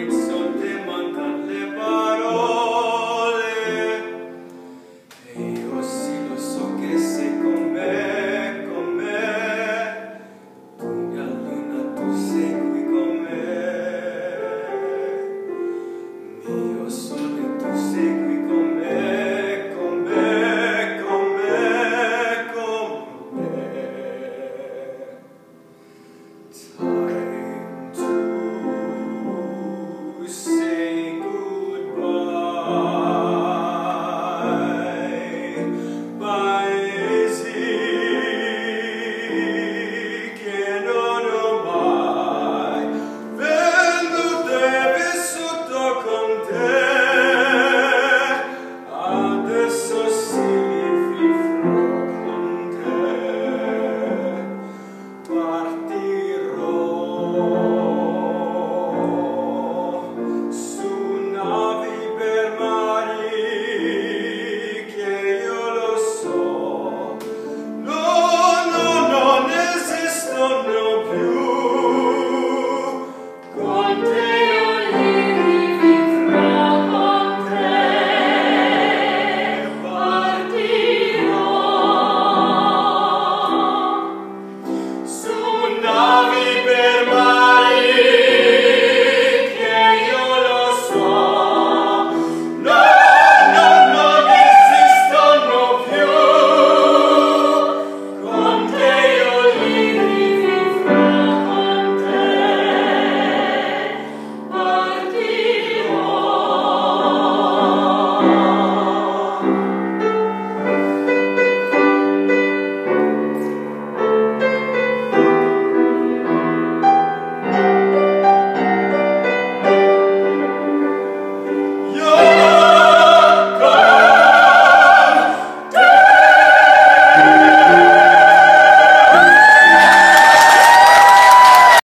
it's so Oh.